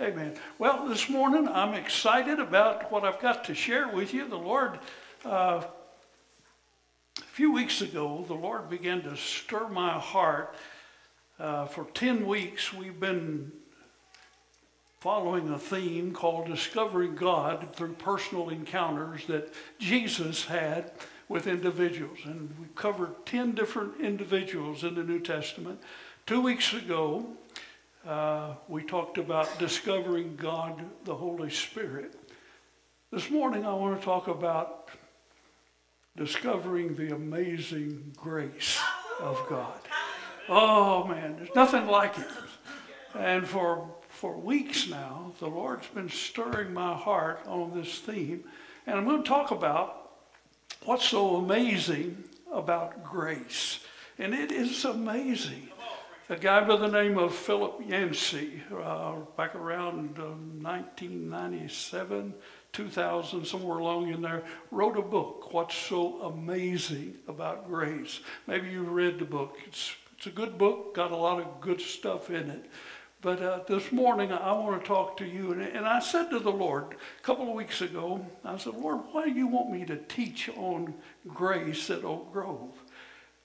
Amen. Well, this morning I'm excited about what I've got to share with you. The Lord, uh, a few weeks ago, the Lord began to stir my heart. Uh, for 10 weeks, we've been following a theme called Discovering God through personal encounters that Jesus had with individuals. And we covered 10 different individuals in the New Testament. Two weeks ago, uh, we talked about discovering God, the Holy Spirit. This morning, I want to talk about discovering the amazing grace of God. Oh man, there's nothing like it. And for for weeks now, the Lord's been stirring my heart on this theme, and I'm going to talk about what's so amazing about grace. And it is amazing a guy by the name of Philip Yancey, uh, back around uh, 1997, 2000, somewhere along in there, wrote a book, What's So Amazing About Grace. Maybe you've read the book. It's, it's a good book, got a lot of good stuff in it. But uh, this morning, I want to talk to you. And, and I said to the Lord a couple of weeks ago, I said, Lord, why do you want me to teach on grace at Oak Grove?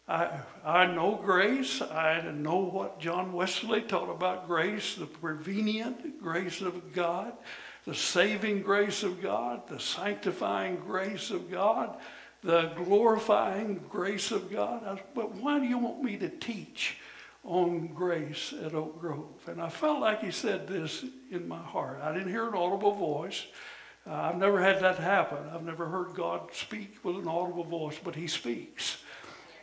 I, I know grace. I know what John Wesley taught about grace, the prevenient grace of God, the saving grace of God, the sanctifying grace of God, the glorifying grace of God. I, but why do you want me to teach on grace at Oak Grove? And I felt like he said this in my heart. I didn't hear an audible voice. Uh, I've never had that happen. I've never heard God speak with an audible voice, but he speaks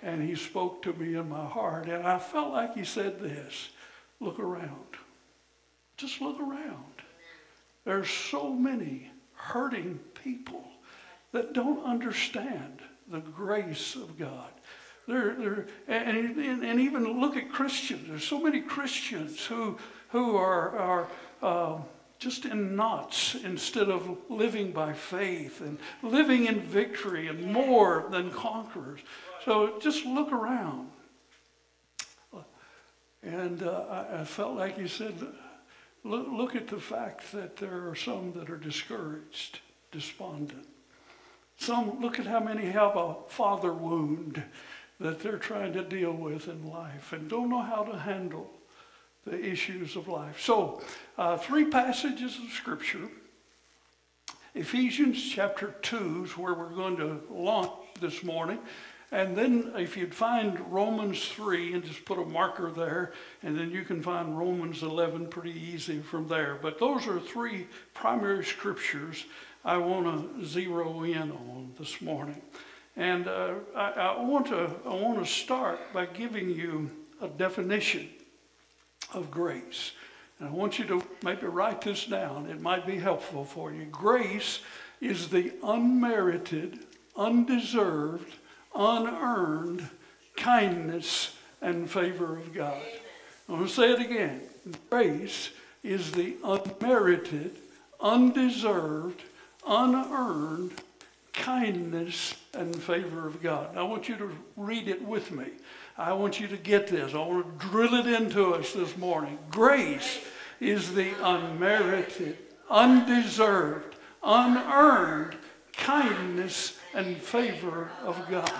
and he spoke to me in my heart. And I felt like he said this look around. Just look around. There's so many hurting people that don't understand the grace of God. They're, they're, and, and, and even look at Christians. There's so many Christians who, who are, are uh, just in knots instead of living by faith and living in victory and more than conquerors. So just look around. And uh, I, I, felt like you said, look, look at the fact that there are some that are discouraged, despondent. Some, look at how many have a father wound that they're trying to deal with in life and don't know how to handle the issues of life. So, uh, three passages of Scripture. Ephesians chapter 2 is where we're going to launch this morning. And then if you'd find Romans 3 and just put a marker there, and then you can find Romans 11 pretty easy from there. But those are three primary scriptures I want to zero in on this morning. And uh, I, I, want to, I want to start by giving you a definition of grace. And I want you to maybe write this down. It might be helpful for you. Grace is the unmerited, undeserved, unearned kindness and favor of God. I'm going to say it again. Grace is the unmerited, undeserved, unearned kindness and favor of God. I want you to read it with me. I want you to get this. I want to drill it into us this morning. Grace is the unmerited, undeserved, unearned kindness and favor of God.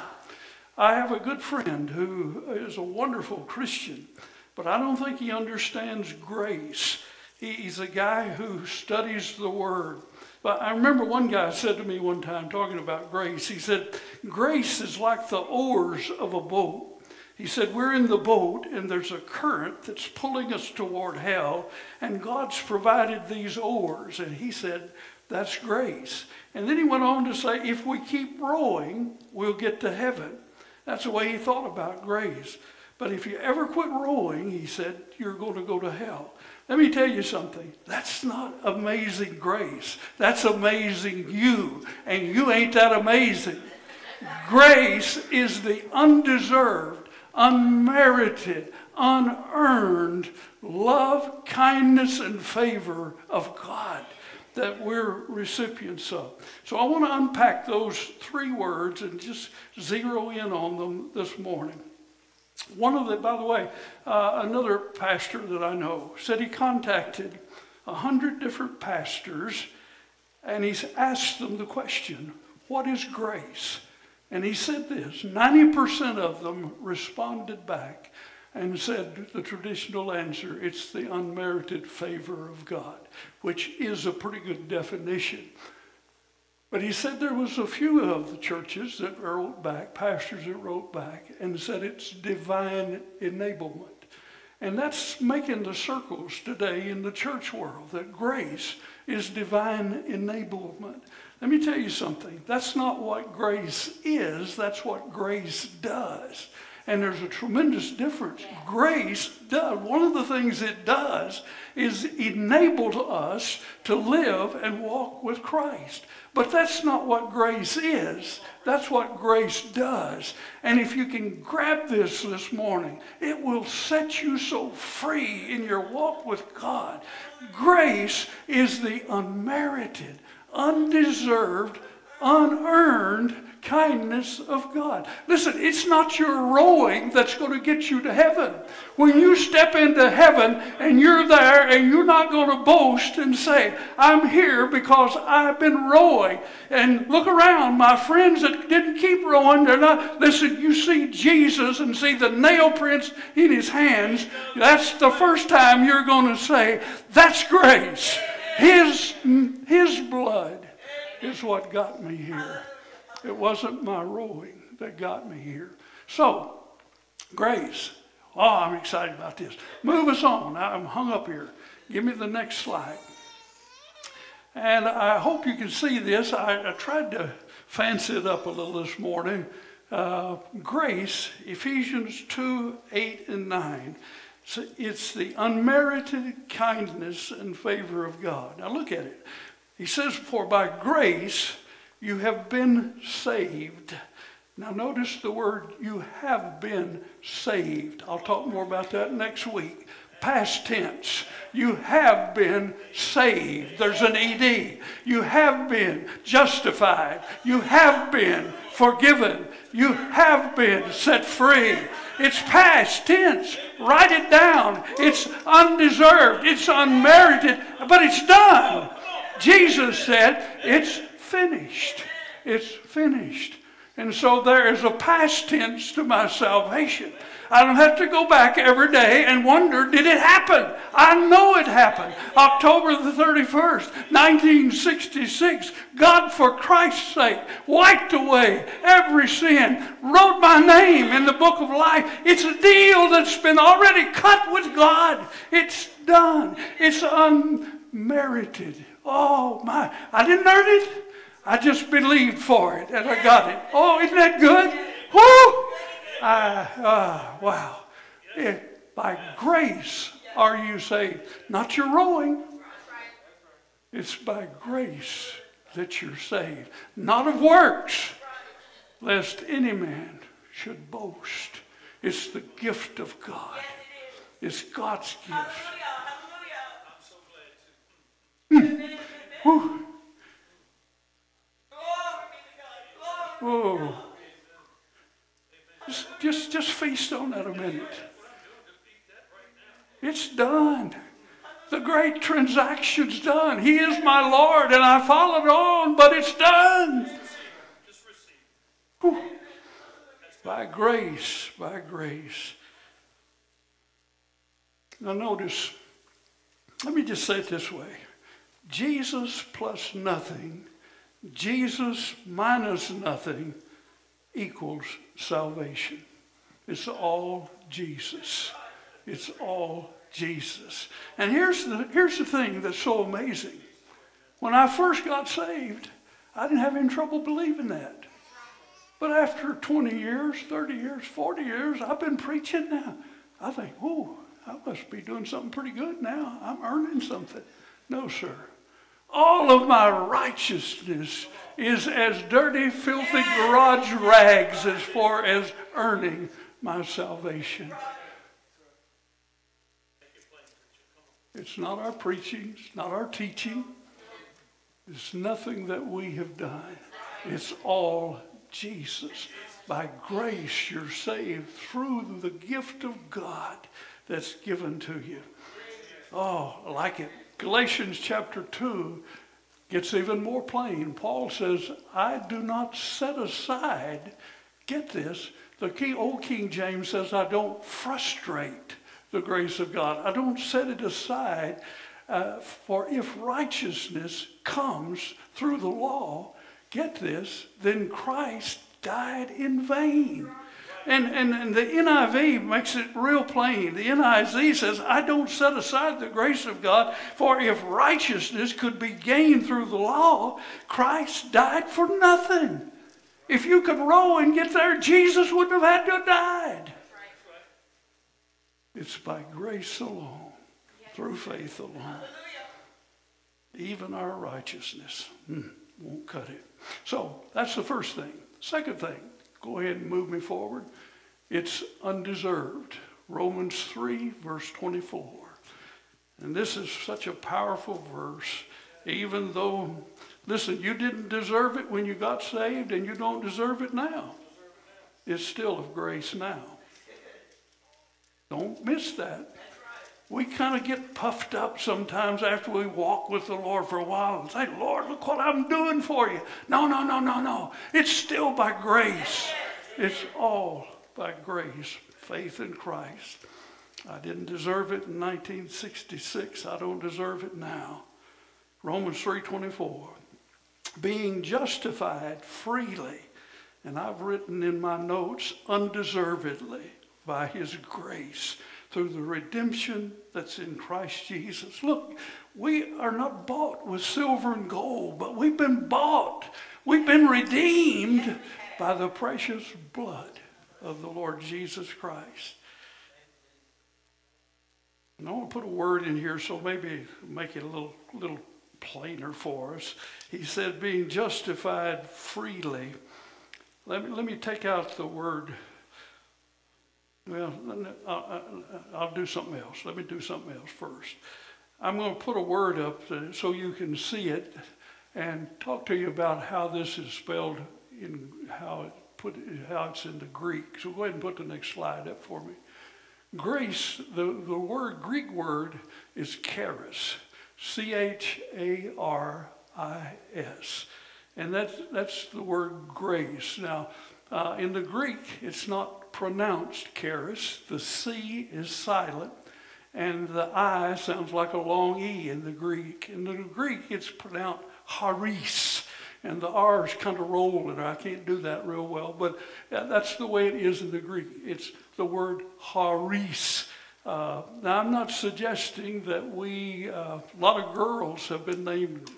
I have a good friend who is a wonderful Christian, but I don't think he understands grace. He's a guy who studies the Word. But I remember one guy said to me one time, talking about grace, he said, Grace is like the oars of a boat. He said, We're in the boat and there's a current that's pulling us toward hell, and God's provided these oars. And he said, That's grace. And then he went on to say, if we keep rowing, we'll get to heaven. That's the way he thought about grace. But if you ever quit rowing, he said, you're going to go to hell. Let me tell you something. That's not amazing grace. That's amazing you. And you ain't that amazing. Grace is the undeserved, unmerited, unearned love, kindness, and favor of God that we're recipients of. So I want to unpack those three words and just zero in on them this morning. One of the, by the way, uh, another pastor that I know said he contacted a hundred different pastors, and he's asked them the question, What is grace? And he said this 90% of them responded back and said the traditional answer it's the unmerited favor of God, which is a pretty good definition. But he said there was a few of the churches that wrote back, pastors that wrote back, and said it's divine enablement. And that's making the circles today in the church world that grace is divine enablement. Let me tell you something. That's not what grace is, that's what grace does. And there's a tremendous difference. Grace does, one of the things it does is enable us to live and walk with Christ. But that's not what grace is. That's what grace does. And if you can grab this this morning, it will set you so free in your walk with God. Grace is the unmerited, undeserved, unearned kindness of God. Listen, it's not your rowing that's going to get you to heaven. When you step into heaven and you're there and you're not going to boast and say, I'm here because I've been rowing. And look around, my friends that didn't keep rowing, they're not. Listen, you see Jesus and see the nail prints in his hands. That's the first time you're going to say, That's grace. His, his blood is what got me here. It wasn't my rowing that got me here. So, grace. Oh, I'm excited about this. Move us on. I'm hung up here. Give me the next slide. And I hope you can see this. I, I tried to fancy it up a little this morning. Uh, grace, Ephesians 2 8 and 9. So it's the unmerited kindness and favor of God. Now look at it. He says, For by grace you have been saved. Now, notice the word you have been saved. I'll talk more about that next week. Past tense. You have been saved. There's an ED. You have been justified. You have been forgiven. You have been set free. It's past tense. Write it down. It's undeserved. It's unmerited, but it's done. Jesus said, It's finished. It's finished. And so there is a past tense to my salvation. I don't have to go back every day and wonder, did it happen? I know it happened. October the 31st, 1966, God, for Christ's sake, wiped away every sin, wrote my name in the book of life. It's a deal that's been already cut with God. It's done. It's unmerited. Oh, my. I didn't earn it. I just believed for it and I got it. Oh, isn't that good? Woo! Uh, uh, wow. It, by grace are you saved. Not your rowing. It's by grace that you're saved. Not of works, lest any man should boast. It's the gift of God. It's God's gift. Mm. Oh. Just, just, just feast on that a minute. It's done. The great transaction's done. He is my Lord, and I followed on, but it's done. Whew. By grace, by grace. Now, notice, let me just say it this way Jesus plus nothing Jesus minus nothing equals salvation. It's all Jesus. It's all Jesus. And here's the, here's the thing that's so amazing. When I first got saved, I didn't have any trouble believing that. But after 20 years, 30 years, 40 years, I've been preaching now. I think, oh, I must be doing something pretty good now. I'm earning something. No, sir all of my righteousness is as dirty, filthy garage rags as far as earning my salvation. It's not our preaching, it's not our teaching. It's nothing that we have done. It's all Jesus. By grace, you're saved through the gift of God that's given to you. Oh, I like it. Galatians chapter 2 gets even more plain. Paul says, I do not set aside, get this, the King, old King James says, I don't frustrate the grace of God. I don't set it aside, uh, for if righteousness comes through the law, get this, then Christ died in vain. And, and, and the NIV makes it real plain. The NIV says, I don't set aside the grace of God, for if righteousness could be gained through the law, Christ died for nothing. If you could row and get there, Jesus wouldn't have had to have died. It's by grace alone, through faith alone. Even our righteousness hmm, won't cut it. So that's the first thing. Second thing, go ahead and move me forward. It's undeserved. Romans 3, verse 24. And this is such a powerful verse, even though, listen, you didn't deserve it when you got saved, and you don't deserve it now. It's still of grace now. Don't miss that. We kind of get puffed up sometimes after we walk with the Lord for a while and say, Lord, look what I'm doing for you. No, no, no, no, no. It's still by grace. It's all by grace, faith in Christ. I didn't deserve it in 1966. I don't deserve it now. Romans 3:24. Being justified freely, and I've written in my notes undeservedly by his grace through the redemption that's in Christ Jesus. Look, we are not bought with silver and gold, but we've been bought. We've been redeemed by the precious blood of the Lord Jesus Christ. And I want to put a word in here so maybe make it a little, little plainer for us. He said, being justified freely. Let me, let me take out the word. Well, I'll, I'll do something else. Let me do something else first. I'm going to put a word up so you can see it and talk to you about how this is spelled in how it put how it's in the Greek. So go ahead and put the next slide up for me. Grace, the, the word, Greek word is charis, C H A R I S. And that's, that's the word grace. Now, uh, in the Greek, it's not pronounced charis. The C is silent, and the I sounds like a long E in the Greek. In the Greek, it's pronounced haris and the R's kind of roll and I can't do that real well, but that's the way it is in the Greek. It's the word haris. Uh, now, I'm not suggesting that we, uh, a lot of girls have been named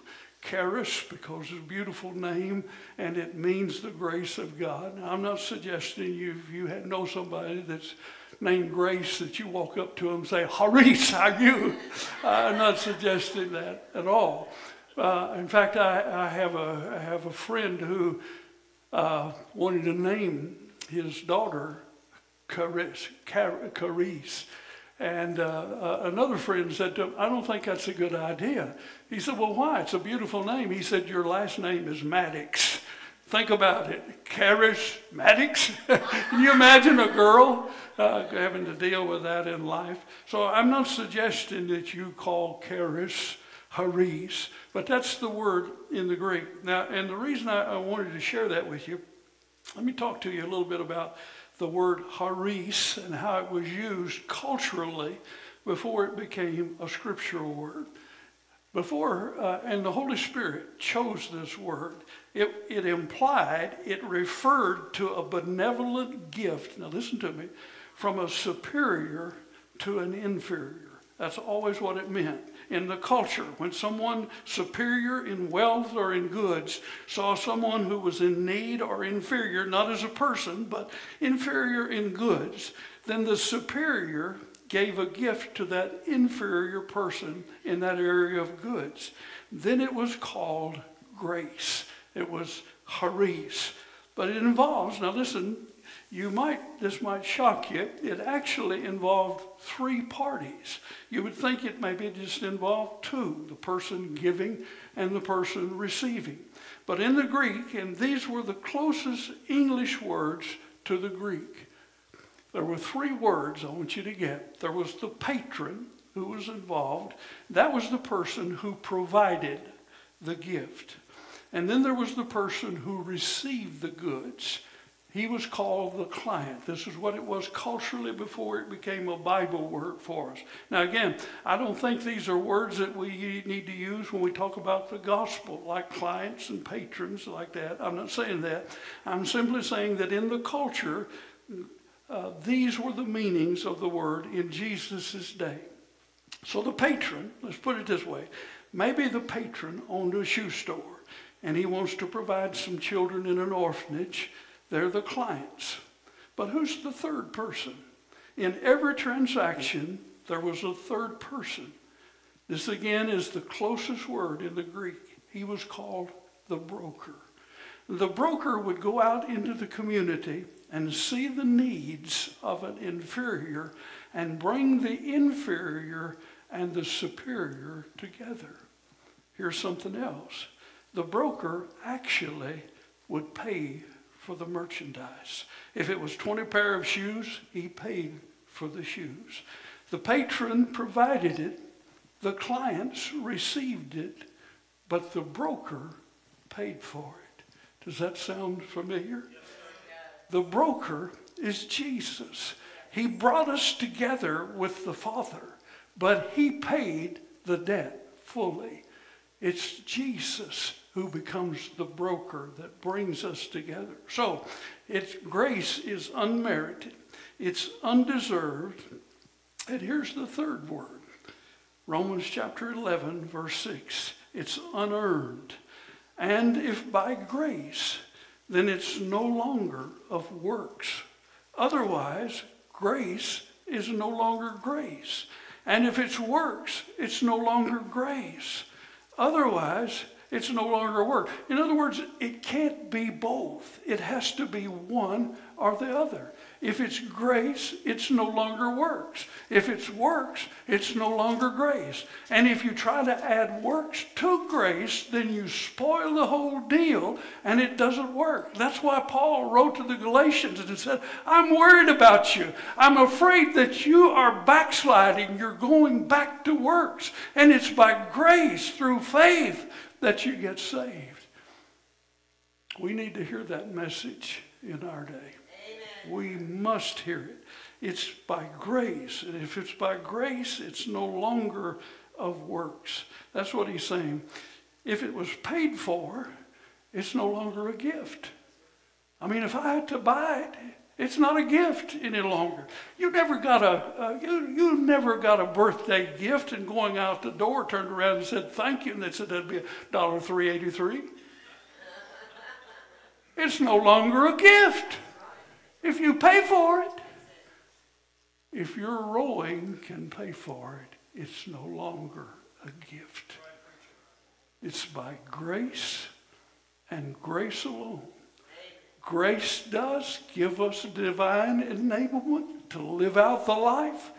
Charis because it's a beautiful name and it means the grace of God. Now, I'm not suggesting you, if you know somebody that's named Grace, that you walk up to them and say, Haris, how you? I'm not suggesting that at all. Uh, in fact, I, I, have a, I have a friend who uh, wanted to name his daughter Carice. Carice. And uh, uh, another friend said to him, I don't think that's a good idea. He said, Well, why? It's a beautiful name. He said, Your last name is Maddox. Think about it. Carish Maddox. Can you imagine a girl uh, having to deal with that in life? So I'm not suggesting that you call Carish haris, but that's the word in the Greek. Now, and the reason I, I wanted to share that with you, let me talk to you a little bit about the word haris and how it was used culturally before it became a scriptural word. Before, uh, and the Holy Spirit chose this word, it, it implied, it referred to a benevolent gift. Now, listen to me from a superior to an inferior. That's always what it meant in the culture. When someone superior in wealth or in goods saw someone who was in need or inferior, not as a person, but inferior in goods, then the superior gave a gift to that inferior person in that area of goods. Then it was called grace. It was charis. But it involves, now listen, you might, this might shock you, it actually involved three parties. You would think it maybe just involved two, the person giving and the person receiving. But in the Greek, and these were the closest English words to the Greek, there were three words I want you to get. There was the patron, who was involved. That was the person who provided the gift. And then there was the person who received the goods. He was called the client. This is what it was culturally before it became a Bible word for us. Now, again, I don't think these are words that we need to use when we talk about the gospel, like clients and patrons, like that. I'm not saying that. I'm simply saying that in the culture, uh, these were the meanings of the word in Jesus' day. So the patron, let's put it this way maybe the patron owned a shoe store and he wants to provide some children in an orphanage they're the clients. But who's the third person? In every transaction, there was a third person. This again is the closest word in the Greek. He was called the broker. The broker would go out into the community and see the needs of an inferior and bring the inferior and the superior together. Here's something else. The broker actually would pay for the merchandise. If it was 20 pair of shoes, he paid for the shoes. The patron provided it, the clients received it, but the broker paid for it. Does that sound familiar? The broker is Jesus. He brought us together with the Father, but he paid the debt fully. It's Jesus who becomes the broker that brings us together. So, its grace is unmerited, it's undeserved. And here's the third word Romans chapter 11, verse 6 it's unearned. And if by grace, then it's no longer of works. Otherwise, grace is no longer grace. And if it's works, it's no longer grace. Otherwise, it's no longer work. In other words, it can't be both. It has to be one or the other. If it's grace, it's no longer works. If it's works, it's no longer grace. And if you try to add works to grace, then you spoil the whole deal and it doesn't work. That's why Paul wrote to the Galatians and said, I'm worried about you. I'm afraid that you are backsliding. You're going back to works. And it's by grace through faith that you get saved. We need to hear that message in our day. Amen. We must hear it. It's by grace. And if it's by grace, it's no longer of works. That's what he's saying. If it was paid for, it's no longer a gift. I mean, if I had to buy it, it's not a gift any longer. You never got a, you, you never got a birthday gift and going out the door turned around and said thank you and they said that'd be a dollar three eighty three. It's no longer a gift if you pay for it. If your rowing can pay for it, it's no longer a gift. It's by grace and grace alone. Grace does give us divine enablement to live out the life,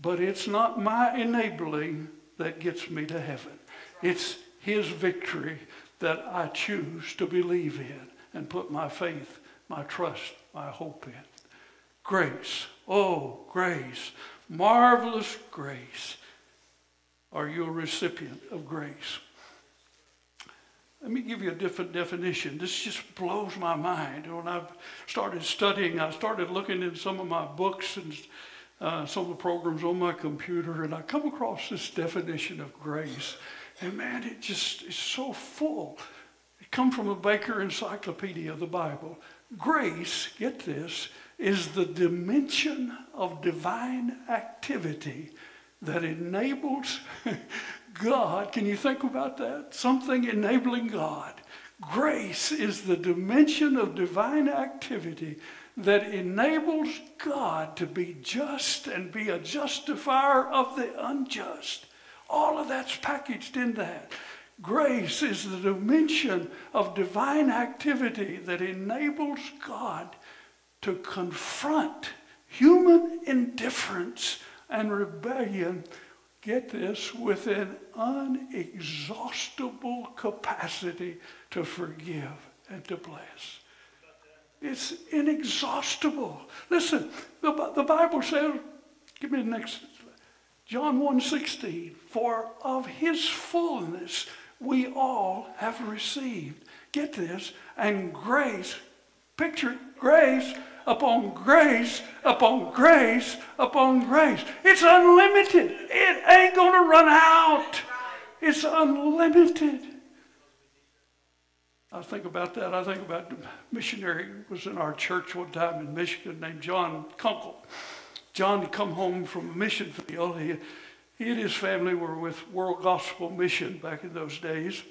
but it's not my enabling that gets me to heaven. It's His victory that I choose to believe in and put my faith, my trust, my hope in. Grace, oh, grace, marvelous grace. Are you a recipient of grace? Let me give you a different definition. This just blows my mind. When I started studying, I started looking in some of my books and uh, some of the programs on my computer, and I come across this definition of grace. And man, it just is so full. It comes from a Baker Encyclopedia of the Bible. Grace, get this, is the dimension of divine activity that enables God, can you think about that? Something enabling God. Grace is the dimension of divine activity that enables God to be just and be a justifier of the unjust. All of that's packaged in that. Grace is the dimension of divine activity that enables God to confront human indifference and rebellion get this, with an unexhaustible capacity to forgive and to bless. It's inexhaustible. Listen, the, the Bible says, give me the next, John 1:16, for of his fullness we all have received. Get this, and grace, picture grace upon grace upon grace upon grace. It's unlimited. It ain't going to run out. It's unlimited. I think about that. I think about the missionary was in our church one time in Michigan named John Kunkel. John had come home from a mission field. He, he and his family were with World Gospel Mission back in those days.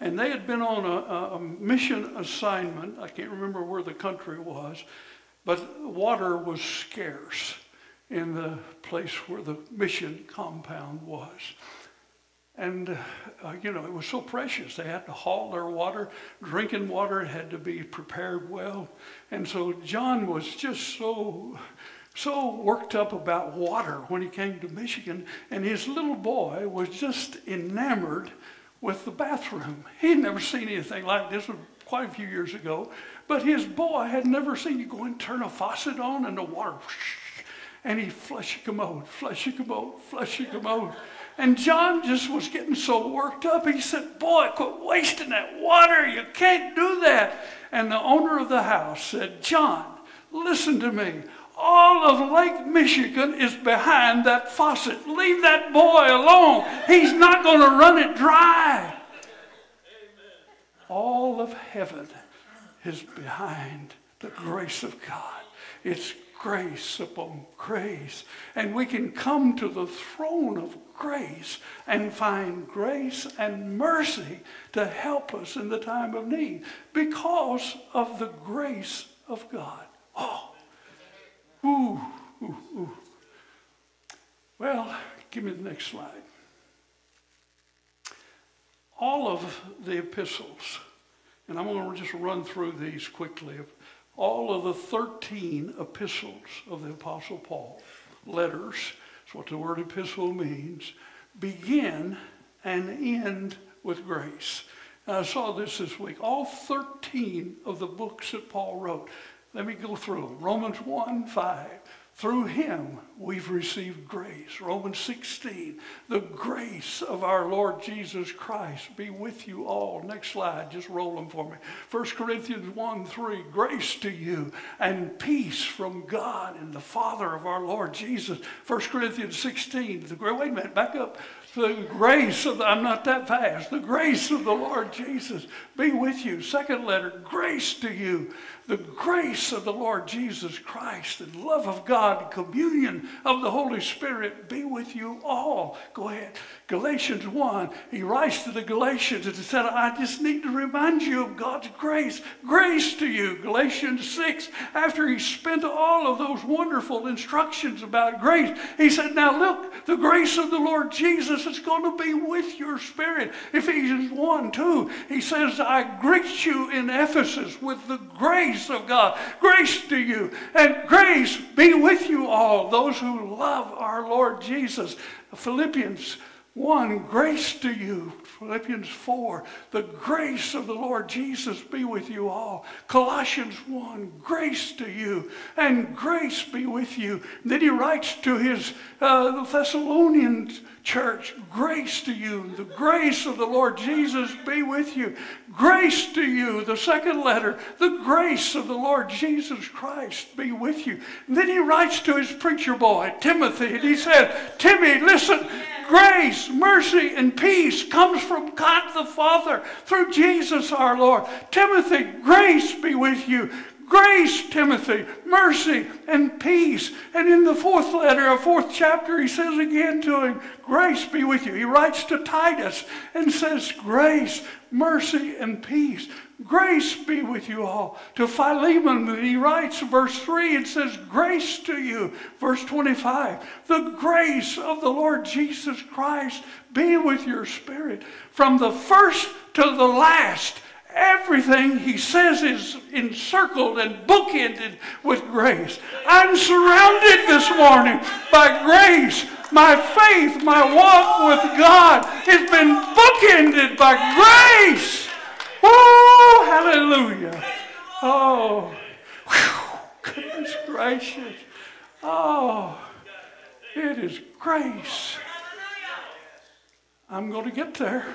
And they had been on a, a, mission assignment. I can't remember where the country was, but water was scarce in the place where the mission compound was. And, uh, you know, it was so precious. They had to haul their water. Drinking water had to be prepared well. And so John was just so, so worked up about water when he came to Michigan. And his little boy was just enamored with the bathroom. He'd never seen anything like this. quite a few years ago. But his boy had never seen you go and turn a faucet on and the water, whoosh, and he flush a commode, flush a commode, flush a commode. And John just was getting so worked up. He said, Boy, quit wasting that water. You can't do that. And the owner of the house said, John, listen to me. All of Lake Michigan is behind that faucet. Leave that boy alone. He's not going to run it dry. All of heaven is behind the grace of God. It's grace upon grace. And we can come to the throne of grace and find grace and mercy to help us in the time of need because of the grace of God. Oh, ooh, ooh, ooh. Well, give me the next slide. All of the epistles, and I'm going to just run through these quickly all of the 13 epistles of the Apostle Paul, letters, that's what the word epistle means, begin and end with grace. And I saw this this week. All 13 of the books that Paul wrote. Let me go through. Romans 1 5. Through him we've received grace. Romans 16, the grace of our Lord Jesus Christ be with you all. Next slide, just roll them for me. 1 Corinthians 1 3, grace to you and peace from God and the Father of our Lord Jesus. 1 Corinthians 16, the, wait a minute, back up. The grace of the, I'm not that fast. The grace of the Lord Jesus be with you. Second letter, grace to you. The grace of the Lord Jesus Christ and love of God, communion of the Holy Spirit be with you all. Go ahead. Galatians 1, he writes to the Galatians and said, I just need to remind you of God's grace. Grace to you. Galatians 6, after he spent all of those wonderful instructions about grace, he said, Now look, the grace of the Lord Jesus is going to be with your spirit. Ephesians 1 2, he says, I greet you in Ephesus with the grace of God. Grace to you. And grace be with you all, those who love our Lord Jesus. Philippians 1, grace to you. Philippians 4, the grace of the Lord Jesus be with you all. Colossians 1, grace to you, and grace be with you. And then he writes to his uh, Thessalonians church, grace to you. The grace of the Lord Jesus be with you. Grace to you. The second letter, the grace of the Lord Jesus Christ be with you. And then he writes to his preacher boy, Timothy, and he said, Timmy, listen, grace, mercy, and peace comes from God the Father through Jesus our Lord. Timothy, grace be with you. Grace, Timothy, mercy, and peace. And in the fourth letter, a fourth chapter, he says again to him, Grace be with you. He writes to Titus and says, Grace, mercy, and peace. Grace be with you all. To Philemon, he writes, verse 3, it says, Grace to you. Verse 25, the grace of the Lord Jesus Christ be with your spirit. From the first to the last, Everything he says is encircled and bookended with grace. I'm surrounded this morning by grace. My faith, my walk with God has been bookended by grace. Oh, hallelujah. Oh, goodness gracious. Oh, It is grace. I'm going to get there,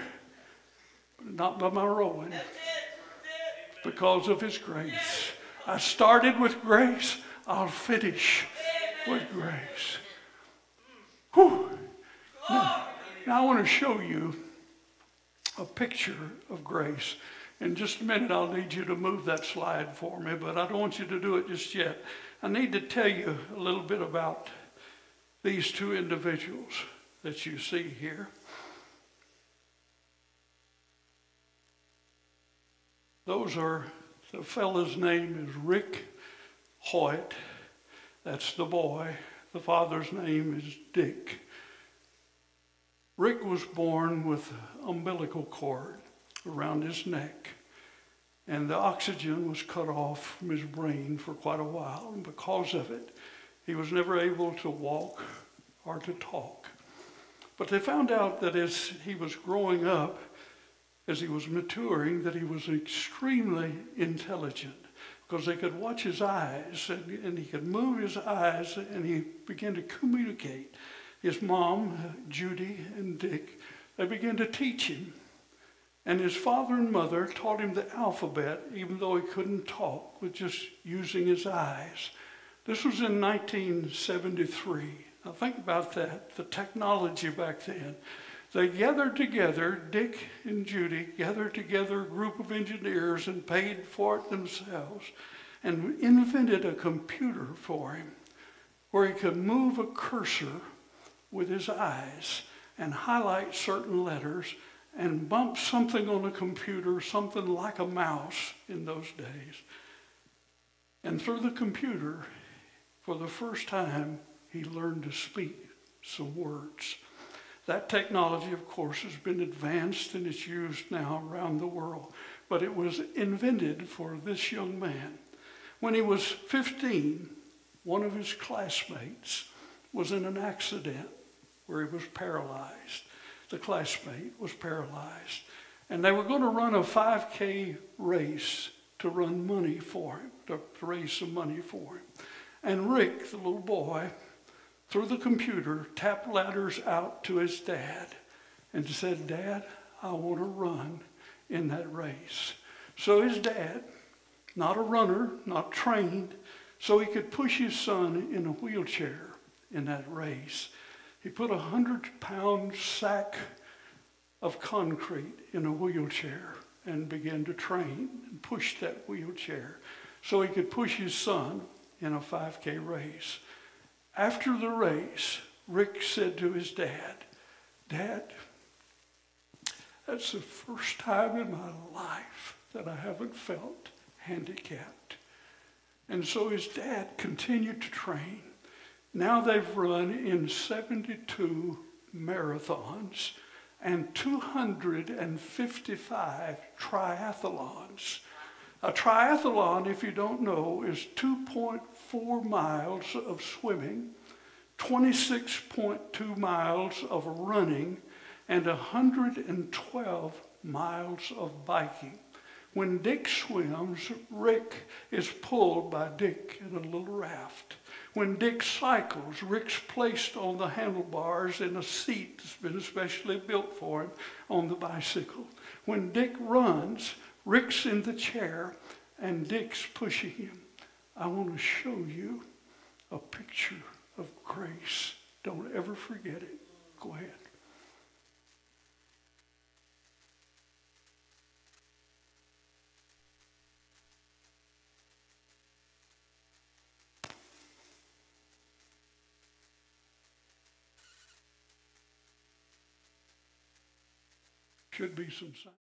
but not by my rowing, because of His grace. I started with grace, I'll finish with grace. Whew. Now, now I want to show you a picture of grace. In just a minute, I'll need you to move that slide for me, but I don't want you to do it just yet. I need to tell you a little bit about these two individuals that you see here. Those are, the fellow's name is Rick Hoyt. That's the boy. The father's name is Dick. Rick was born with umbilical cord around his neck, and the oxygen was cut off from his brain for quite a while. And because of it, he was never able to walk or to talk. But they found out that as he was growing up, as he was maturing, that he was extremely intelligent because they could watch his eyes and, and, he could move his eyes and he began to communicate. His mom, Judy and Dick, they began to teach him. And his father and mother taught him the alphabet, even though he couldn't talk, with just using his eyes. This was in 1973. Now think about that, the technology back then. They gathered together, Dick and Judy gathered together a group of engineers and paid for it themselves and invented a computer for him where he could move a cursor with his eyes and highlight certain letters and bump something on a computer, something like a mouse in those days. And through the computer, for the first time, he learned to speak some words. That technology, of course, has been advanced and it's used now around the world. But it was invented for this young man. When he was 15, one of his classmates was in an accident where he was paralyzed. The classmate was paralyzed. And they were going to run a 5K race to run money for him, to raise some money for him. And Rick, the little boy, through the computer, tapped letters out to his dad and said, Dad, I want to run in that race. So his dad, not a runner, not trained, so he could push his son in a wheelchair in that race. He put a hundred pound sack of concrete in a wheelchair and began to train and push that wheelchair so he could push his son in a 5K race. After the race, Rick said to his dad, Dad, that's the first time in my life that I haven't felt handicapped. And so his dad continued to train. Now they've run in 72 marathons and 255 triathlons. A triathlon, if you don't know, is 2.4 miles of swimming, 26.2 miles of running, and 112 miles of biking. When Dick swims, Rick is pulled by Dick in a little raft. When Dick cycles, Rick's placed on the handlebars in a seat that's been especially built for him on the bicycle. When Dick runs, Rick's in the chair and Dick's pushing him. I want to show you a picture of grace. Don't ever forget it. Go ahead. Should be some sign.